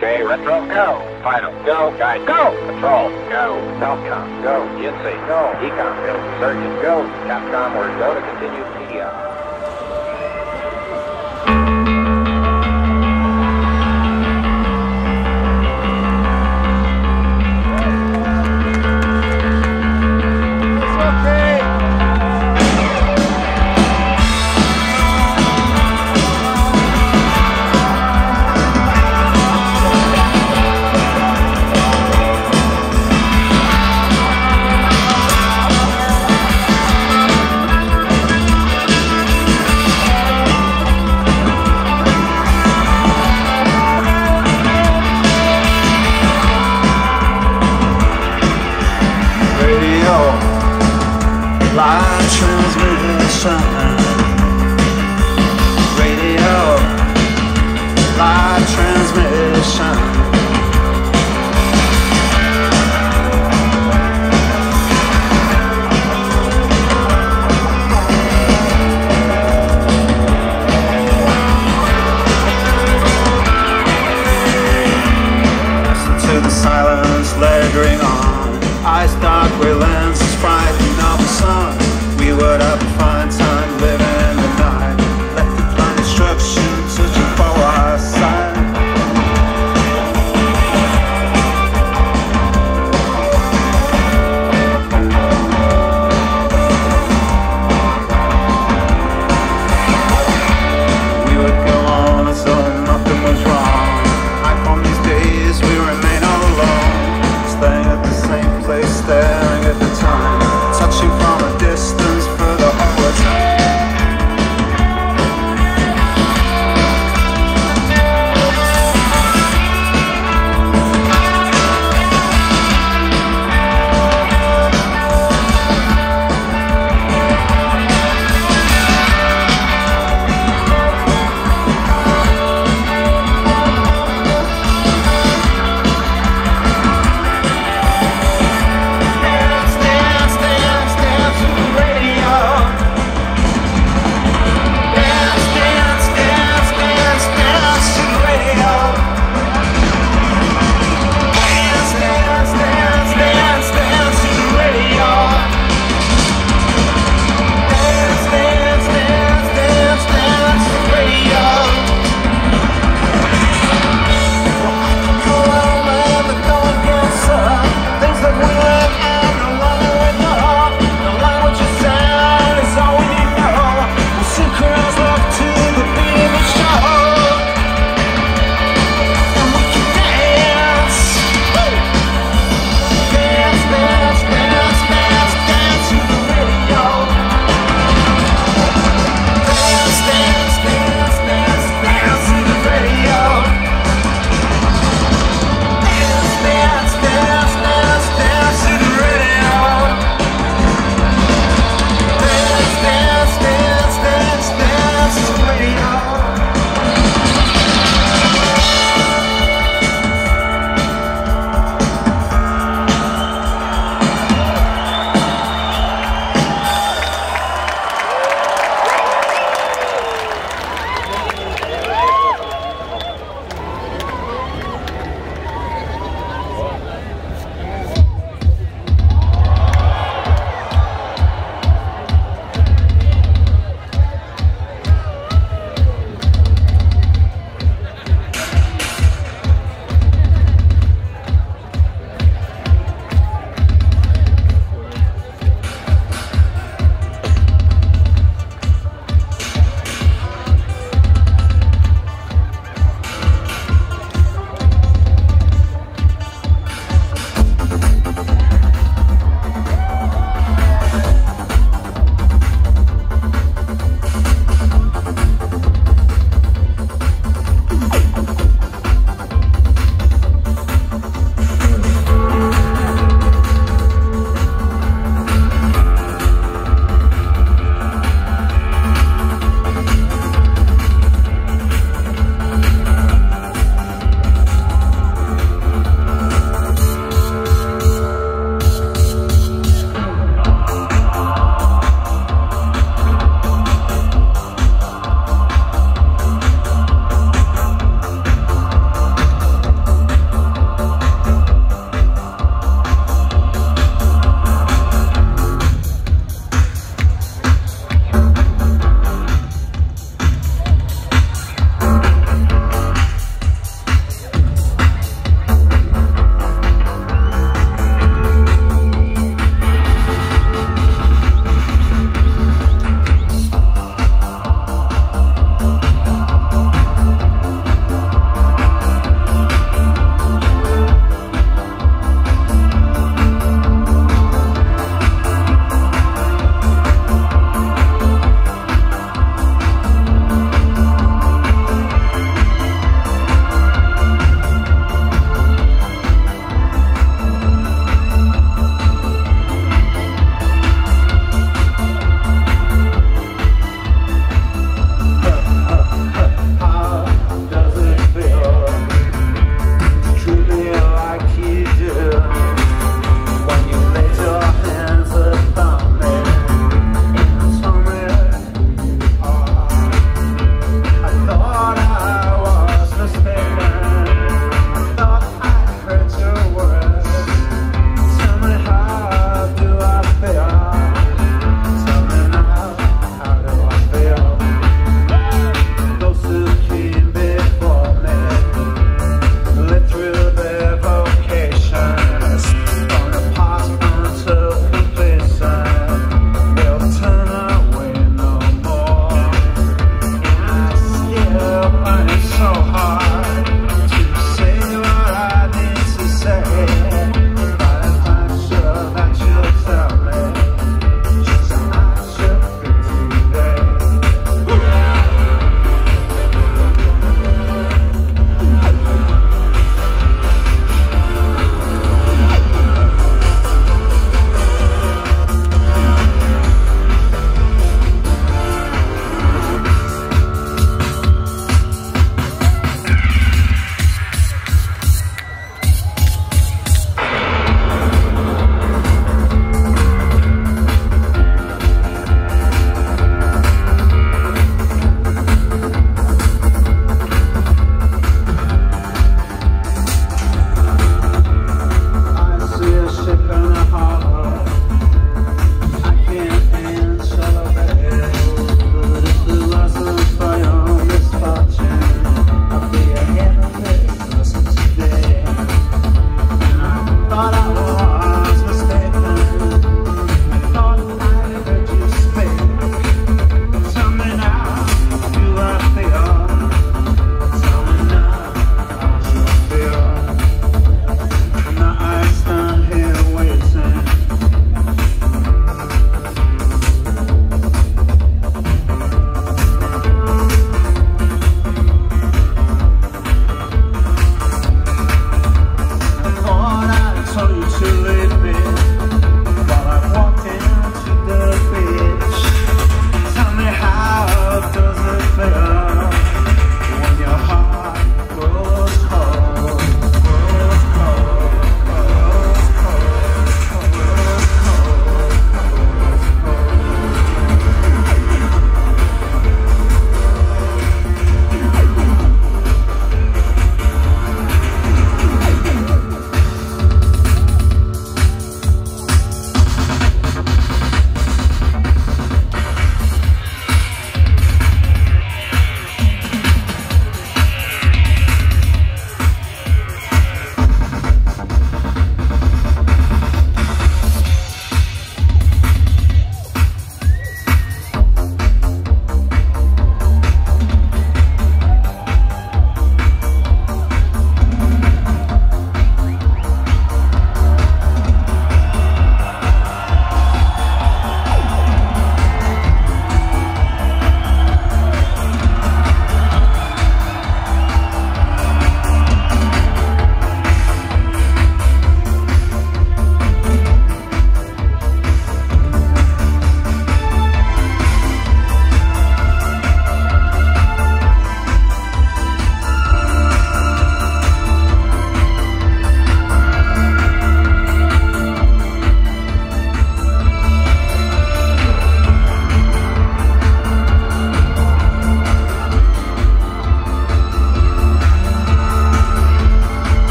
Okay, retro, go. Final, go. Guide, go. Control, go. Southcom, go. GNC, go. EECOM, go. Surgeon, go. Capcom, we're go to continue PDI.